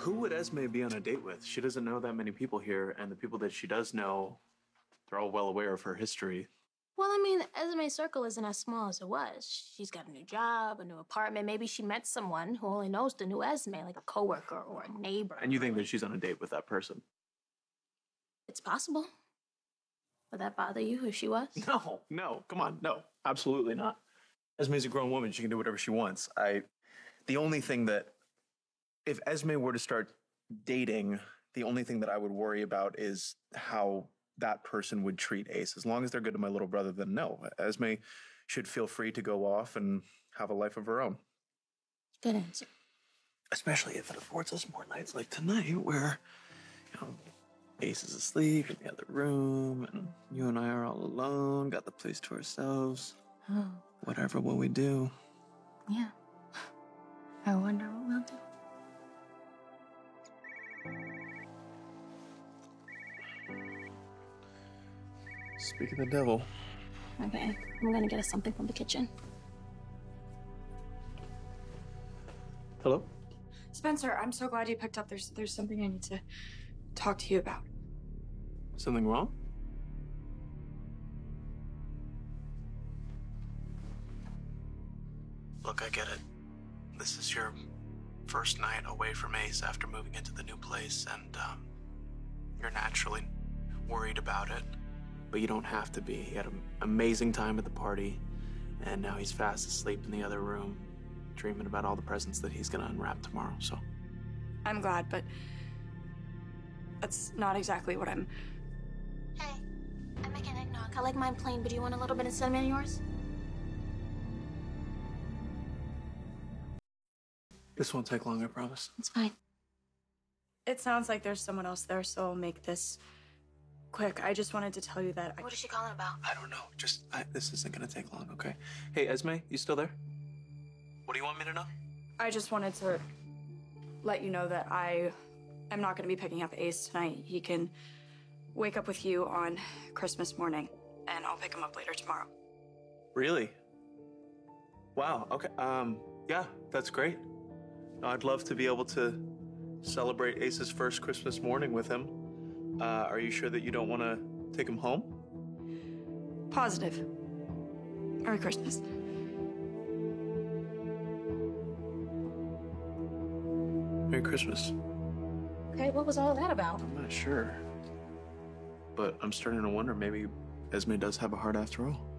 Who would Esme be on a date with? She doesn't know that many people here, and the people that she does know, they're all well aware of her history. Well, I mean, Esme's circle isn't as small as it was. She's got a new job, a new apartment. Maybe she met someone who only knows the new Esme, like a coworker or a neighbor. And you think that she's on a date with that person? It's possible. Would that bother you if she was? No, no, come on, no, absolutely not. Esme's a grown woman; she can do whatever she wants. I, the only thing that, if Esme were to start dating, the only thing that I would worry about is how that person would treat Ace. As long as they're good to my little brother, then no. Esme should feel free to go off and have a life of her own. Good answer. Especially if it affords us more nights like tonight, where, you know, Ace is asleep in the other room, and you and I are all alone, got the place to ourselves. Oh, Whatever will we do? yeah. I wonder what we'll do. Speak of the devil. Okay, I'm gonna get us something from the kitchen. Hello? Spencer, I'm so glad you picked up. There's there's something I need to talk to you about. Something wrong? Look, I get it. This is your first night away from Ace after moving into the new place, and um, you're naturally worried about it. But you don't have to be. He had an amazing time at the party, and now he's fast asleep in the other room, dreaming about all the presents that he's gonna unwrap tomorrow. So, I'm glad, but that's not exactly what I'm. Hey, I'm making eggnog. I like mine plain, but do you want a little bit of cinnamon in yours? this won't take long, I promise. It's fine. It sounds like there's someone else there, so I'll make this quick. I just wanted to tell you that I, What is she calling about? I don't know. Just I, this isn't gonna take long, okay? Hey, Esme, you still there? What do you want me to know? I just wanted to let you know that I am not going to be picking up Ace tonight. He can wake up with you on Christmas morning, and I'll pick him up later tomorrow. Really? Wow. Okay. Um. Yeah, that's great. I'd love to be able to celebrate Ace's first Christmas morning with him. Uh, are you sure that you don't want to take him home? Positive. Merry Christmas. Merry Christmas. Okay, what was all that about? I'm not sure, but I'm starting to wonder maybe Esme does have a heart after all.